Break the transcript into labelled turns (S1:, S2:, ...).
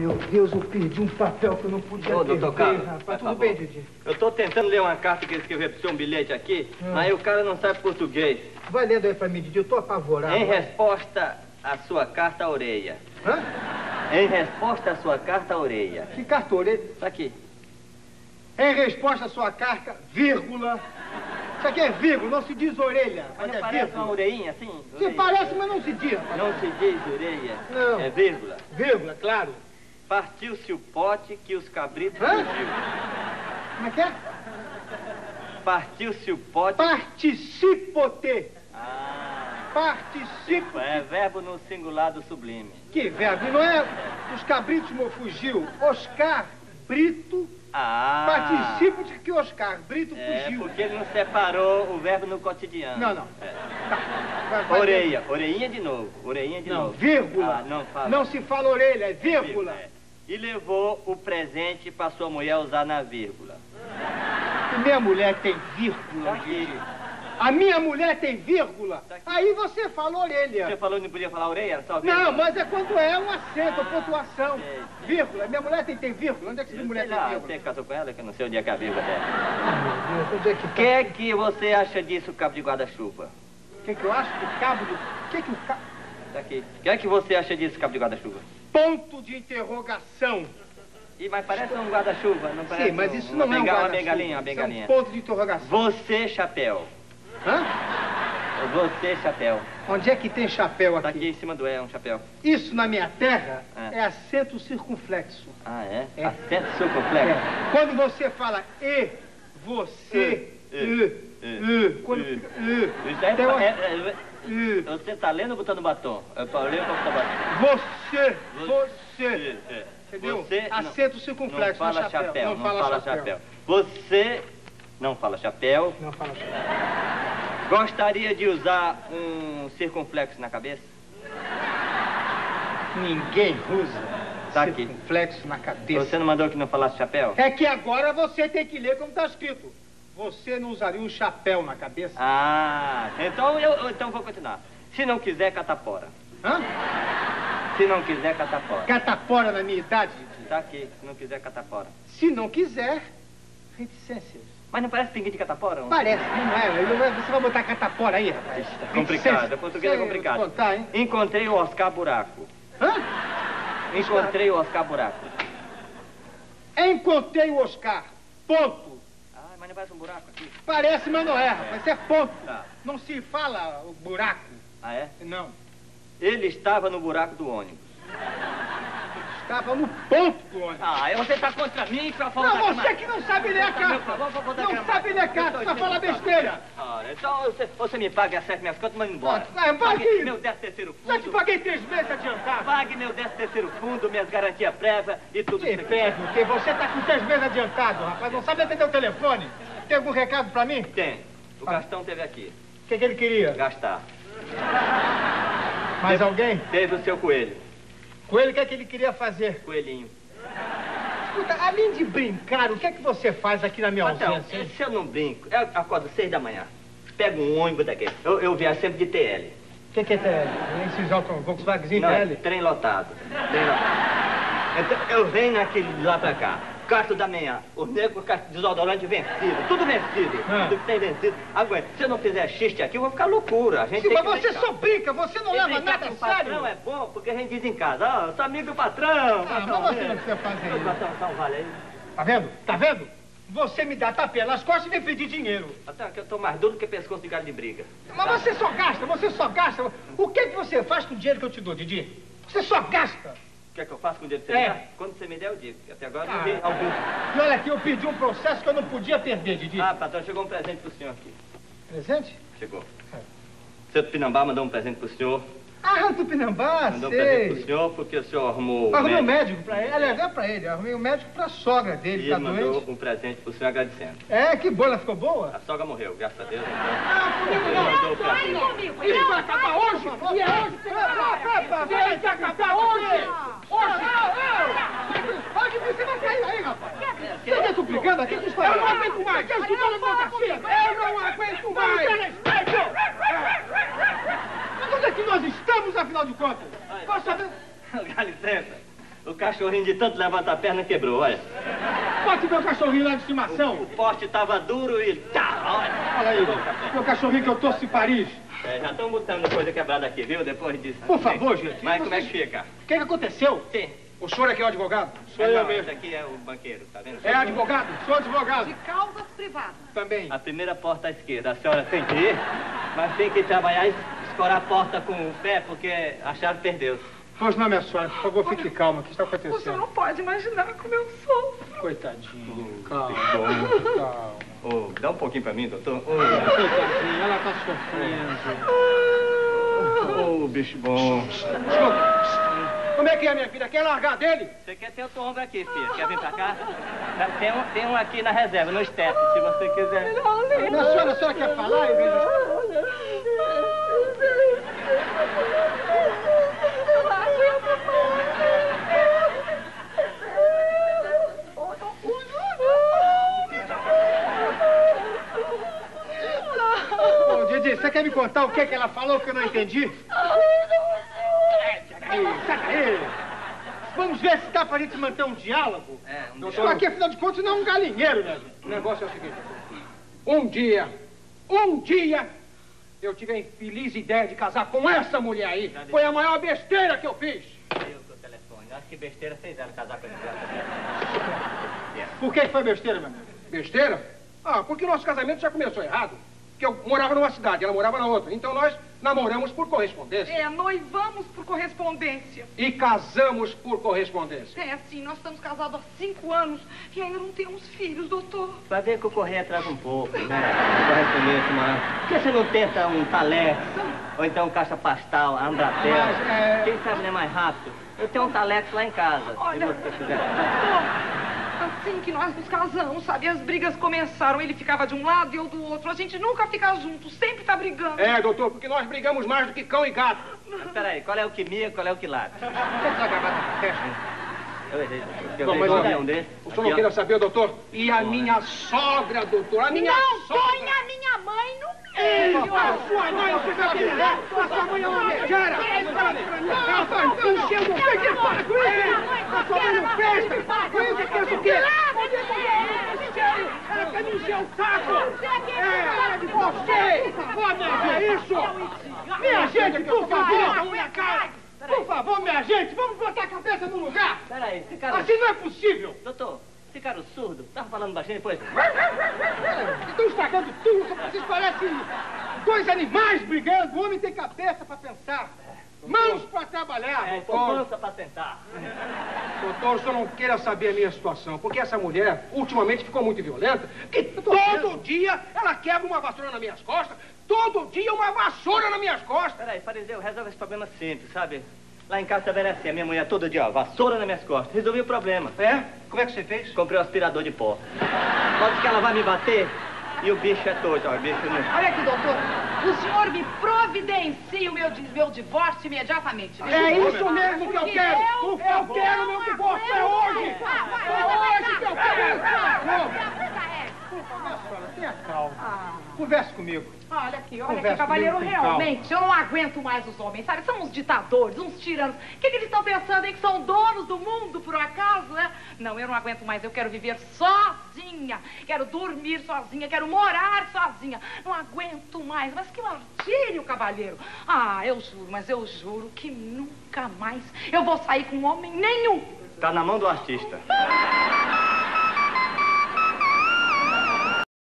S1: meu Deus, eu perdi um papel que eu não podia
S2: Ô,
S1: perder,
S2: doutor Carlos,
S1: rapaz.
S2: por
S1: Tudo
S2: favor.
S1: bem, Didi?
S2: Eu tô tentando ler uma carta que ele escreveu pro senhor, um bilhete aqui,
S1: Hum.
S2: mas o cara não sabe português.
S1: Vai lendo aí pra mim, Didi. Eu tô apavorado.
S2: Em resposta à sua carta à orelha.
S1: Hã?
S2: Em resposta à sua carta à orelha.
S1: Que cartolha?
S2: Tá aqui.
S1: Em resposta à sua carta, vírgula. Isso aqui é vírgula, não se diz orelha.
S2: Mas
S1: é
S2: parece uma
S1: vírgula.
S2: orelhinha assim?
S1: Se
S2: Orelha.
S1: parece, mas não se diz.
S2: Não se diz orelha.
S1: Não.
S2: É vírgula.
S1: Vírgula, claro.
S2: Partiu-se o pote que os cabritos fugiu.
S1: Como é que é?
S2: Partiu-se o pote...
S1: Participote.
S2: Ah,
S1: Participo.
S2: é verbo no singular do sublime.
S1: Que verbo. Não é os cabritos mo fugiu. Oscar Brito
S2: Ah.
S1: participa de que Oscar Brito
S2: É,
S1: fugiu.
S2: porque ele não separou o verbo no cotidiano.
S1: Não, não.
S2: É.
S1: Tá. Vai-
S2: Orelha, orelhinha de novo, orelhinha de
S1: Não,
S2: novo.
S1: vírgula.
S2: Ah, não fala.
S1: Não se fala orelha, é vírgula.
S2: É. E levou o presente para sua mulher usar na vírgula.
S1: Minha mulher tem vírgula. Didi. A minha mulher tem vírgula.
S2: Tá.
S1: Aí você fala
S2: Você
S1: orelha.
S2: falou que não podia falar orelha, só vírgula?
S1: Não, mas é quando é um acento,
S2: Ah,
S1: pontuação.
S2: sei.
S1: Vírgula. Minha mulher tem, tem vírgula. Onde é que
S2: Eu
S1: mulher
S2: sei
S1: tem
S2: lá,
S1: vírgula?
S2: você casou com ela, que eu não sei onde é que é a vírgula
S1: Deus, onde é que
S2: O
S1: tá?
S2: que é que você acha disso, cabo de guarda-chuva?
S1: O que, que eu acho? O cabo do... O que, que o cabo...
S2: Tá aqui. O que é que você acha disso, cabo de guarda-chuva?
S1: Ponto de interrogação.
S2: Ih, mas parece um guarda-chuva, não parece
S1: Sim, mas
S2: um-
S1: isso
S2: uma
S1: não é um
S2: benga- Uma
S1: guarda-chuva.
S2: bengalinha, uma
S1: Isso é um
S2: bengalinha.
S1: ponto de interrogação.
S2: Você, chapéu.
S1: Hã?
S2: Você, chapéu.
S1: Onde é que tem chapéu
S2: Tá
S1: aqui?
S2: aqui em cima do é um chapéu.
S1: Isso na minha terra
S2: É.
S1: é, acento circunflexo.
S2: Ah, é?
S1: É.
S2: Acento circunflexo.
S1: É. Quando você fala e, você,
S2: E,
S1: e,
S2: e,
S1: e, quando
S2: e.
S1: e,
S2: Isso
S1: tem uma-
S2: é, é- Você tá lendo ou botando batom? Eu tô lendo ou botando batom?
S1: você, você,
S2: é.
S1: entendeu?
S2: Você não-
S1: Acento
S2: não
S1: circunflexo
S2: fala
S1: no
S2: chapéu.
S1: Não, fala, chapéu.
S2: Você não fala chapéu.
S1: Não fala chapéu.
S2: Gostaria de usar um circunflexo na cabeça?
S1: Ninguém usa
S2: Tá aqui.
S1: circunflexo na cabeça.
S2: Você não mandou que não falasse chapéu?
S1: É que agora você tem que ler como está escrito. Você não usaria um chapéu na cabeça?
S2: Ah, então eu então vou continuar. Se não quiser, catapora.
S1: Hã?
S2: Se não quiser, catapora.
S1: Catapora na minha idade?
S2: Tá aqui, se não quiser, catapora.
S1: Se não quiser, reticências.
S2: Mas não parece pinguim de catapora? Não?
S1: Parece, não é? Ele vai- Você vai botar catapora aí, rapaz?
S2: Tá complicado, português é complicado.
S1: Contar, hein?
S2: Encontrei o Oscar Buraco.
S1: Hã?
S2: Encontrei o Oscar Buraco.
S1: Encontrei o Oscar. Ponto.
S2: Parece um buraco aqui?
S1: Parece, mas não é, rapaz. Isso é ponto.
S2: Tá.
S1: Não se fala o buraco.
S2: Ah, é?
S1: Não.
S2: Ele estava no buraco do ônibus.
S1: Estava no ponto do ônibus.
S2: Ah, você tá contra mim falta
S1: Não, você que não sabe ler a
S2: Tá,
S1: carta. Não sabe ler a carta, só fala besteira.
S2: Ah, então você, você me paga e acerte minhas contas e manda embora.
S1: Ah, vai,
S2: Pague
S1: que-
S2: meu 13 terceiro
S1: Já te
S2: fundo.
S1: paguei três meses adiantado.
S2: Pague meu 13 terceiro fundo, minhas garantias prévias e tudo
S1: Que
S2: isso
S1: porque você tá com três meses adiantado, rapaz. Não sabe atender o telefone. Tem algum recado pra mim?
S2: Tem. O Gastão teve aqui.
S1: O que, que ele queria?
S2: Gastar.
S1: Mais alguém?
S2: Teve o seu coelho.
S1: Com ele, o que, é que ele queria fazer?
S2: Coelhinho.
S1: Escuta, além de brincar, o que é que você faz aqui na minha
S2: Patrão,
S1: ausência? hein?
S2: se eu não brinco, eu acordo seis da manhã. Pego um ônibus daqui. Eu, eu viajo sempre de TL.
S1: O que, que é TL? Esses autos Volkswagen
S2: Não,
S1: TL?
S2: trem lotado. Trem lotado. Então, eu venho naquele lá pra cá. Quarto da manhã. O nego com desodorante vencido. Tudo vencido.
S1: Ah.
S2: Tudo que tem vencido. Aguenta. Se eu não fizer xiste aqui, eu vou ficar loucura. A gente
S1: Sim, mas você
S2: brincar.
S1: só brinca, você não
S2: E
S1: leva nada a
S2: o patrão
S1: sério.
S2: é bom, porque a gente diz em casa, ó, eu sou amigo do patrão.
S1: Ah,
S2: patrão,
S1: mas você
S2: é.
S1: não precisa fazer isso.
S2: Patrão, vale aí.
S1: Tá vendo? Tá vendo? Você me dá tapé nas costas e vem pedir dinheiro.
S2: Patrão, que eu tô mais duro que pescoço de galho de briga.
S1: Mas você só gasta, você só gasta. O que, que você faz com o dinheiro que eu te dou, Didi? Você só gasta.
S2: O que é eu faço com o dinheiro que você
S1: É.
S2: me dá? Quando você me der, eu digo. Até agora eu não
S1: Ah.
S2: vi algum.
S1: E olha aqui, eu pedi um processo que eu não podia perder, Didi.
S2: Ah, patrão, chegou um presente pro senhor aqui.
S1: Presente?
S2: Chegou.
S1: É.
S2: Seu Tupinambá mandou um presente pro senhor.
S1: Ah, Tupinambá,
S2: Mandou um presente pro
S1: sei.
S2: senhor porque o senhor arrumou. o
S1: Arrumei um
S2: médico.
S1: pra ele. Aliás, não é pra ele, arrumei um médico pra sogra
S2: E
S1: dele,
S2: ele
S1: tá
S2: mandou
S1: doente.
S2: um presente pro senhor agradecendo.
S1: É, que boa, ela ficou boa?
S2: A sogra morreu, graças a Deus. Então,
S1: Ah, comigo
S2: ele
S1: não.
S2: mandou pra
S3: Vai
S2: mim.
S3: comigo.
S1: Isso vai acabar hoje? E é hoje que vai Tem que acabar hoje! Hoje! Hoje você vai sair daí, rapaz! Você tá suplicando aqui? Eu não aguento mais! Eu estou na democracia! Eu não aguento mais! É que nós estamos, afinal de contas? Posso saber?
S2: Dá licença. O cachorrinho de tanto levantar a perna quebrou, olha.
S1: Pode ver o cachorrinho lá de estimação.
S2: O poste tava duro e tá, olha.
S1: Olha aí, meu cachorrinho que eu trouxe de Paris.
S2: É, já estão botando coisa quebrada aqui, viu? Depois disso.
S1: Por favor, gente.
S2: Mas como é que fica?
S1: O que, que aconteceu?
S2: Sim.
S1: O senhor aqui é o advogado? Sou eu
S2: Esse
S1: mesmo.
S2: aqui é o banqueiro, tá vendo?
S1: É advogado? Sou advogado.
S3: De causas privadas.
S1: Também.
S2: A primeira porta à esquerda. A senhora tem que ir, mas tem que trabalhar escorar a porta com o pé, porque a chave perdeu-se.
S1: Pois não, minha senhora, por favor, fique calma. O que está
S3: O senhor
S1: acontecendo?
S3: não pode imaginar como eu sofro.
S1: Coitadinho. Calma,
S2: Bom.
S1: calma.
S2: Ô, dá um pouquinho pra mim, doutor. Ô,
S1: Coitadinho, ela está sofrendo.
S2: ô, bicho bom.
S1: Como é que é, minha filha? Quer largar dele?
S2: Você quer ter outro ombro aqui, filha? Quer vir pra cá? Tem um, tem um aqui na reserva, no step, se você quiser.
S1: Minha senhora, a senhora quer falar? em vez de- Ô, Didi, você quer me contar o que, que ela falou que eu não entendi? Aí, sai daí. Vamos ver se dá pra gente manter um diálogo.
S2: É, um
S1: estou aqui, afinal de contas, não é um galinheiro, né? O negócio é o seguinte. Um dia, um dia, eu tive a infeliz ideia de casar com essa mulher aí. Foi a maior besteira que eu fiz.
S2: Eu o telefone. Acho que besteira vocês eram casar com ele.
S1: Por que que foi besteira, meu amigo? Besteira? Ah, porque o nosso casamento já começou errado. Porque eu morava numa cidade, ela morava na outra. Então nós namoramos por correspondência.
S3: É, noivamos por correspondência.
S1: E casamos por correspondência.
S3: É, sim, nós estamos casados há cinco anos e ainda não temos filhos, doutor.
S2: Vai ver que o correio atrasa um pouco, né? Correspondência, mas... Por que você não tenta um Talex? Ou então um caixa pastal, a Ambratel?
S1: Mas, é-
S2: Quem sabe é mais rápido? Eu tenho um Talex lá em casa,
S3: Olha,
S2: se você quiser.
S3: doutor, assim que nós nos casamos, sabe? As brigas começaram, ele ficava de um lado e eu do outro. A gente nunca fica junto, sempre tá brigando.
S1: É, doutor, porque nós brigamos mais do que cão e gato.
S2: Mas peraí, qual é o que mia, qual é o que late? Eu, eu, eu,
S1: Bom, mas
S2: um desse.
S1: O senhor não queira saber, doutor? E a minha sogra, doutor? A minha
S3: Não
S1: sogra...
S3: a
S1: sua mãe, vai querer? A sua mãe é uma megera! Enchendo o peito, para com isso! A sua mãe não presta! Com isso, pensa o quê? Ela quer me encher o saco! É, de você! Por favor, minha gente! É isso! Minha gente, por favor! cara! Por favor, minha gente, vamos botar a cabeça no lugar!
S2: Peraí, ficaram...
S1: Assim não é possível!
S2: Doutor, ficaram surdos? Tava falando baixinho depois?
S1: Estão estragando tudo, vocês parecem dois animais brigando. O homem tem cabeça para pensar. Mãos para trabalhar.
S2: É, com pança pra sentar.
S1: Doutor, o senhor não queira saber a minha situação, porque essa mulher ultimamente ficou muito violenta, que todo dia ela quebra uma vassoura nas minhas costas, todo dia uma vassoura nas minhas costas.
S2: Peraí, fariseu, resolve esse problema simples, sabe? Lá em casa também era assim, a minha mulher todo dia, ó, vassoura nas minhas costas. Resolvi o problema.
S1: É? Como é que você fez?
S2: Comprei um aspirador de pó. Pode que ela vai me bater e o bicho é todo, ó, o bicho não...
S3: Olha aqui, doutor. O senhor me providencia o meu, meu divórcio imediatamente.
S1: É isso mesmo que eu quero!
S3: eu-
S1: Eu, eu quero meu divórcio, é hoje!
S3: Ah, vai,
S1: hoje que eu
S3: vai,
S1: quero!
S3: vai, vai,
S1: Não.
S3: vai, vai, vai.
S1: Minha senhora, tenha calma.
S3: Ah,
S1: Converse comigo.
S3: Olha aqui, olha
S1: Conversa
S3: aqui, cavaleiro,
S1: com calma.
S3: realmente, eu não aguento mais os homens, sabe? São uns ditadores, uns tiranos. O que, que eles estão pensando, hein? Que são donos do mundo, por acaso, né? Não, eu não aguento mais, eu quero viver sozinha. Quero dormir sozinha, quero morar sozinha. Não aguento mais, mas que martírio, cavalheiro. Ah, eu juro, mas eu juro que nunca mais eu vou sair com homem nenhum.
S2: Tá na mão do artista.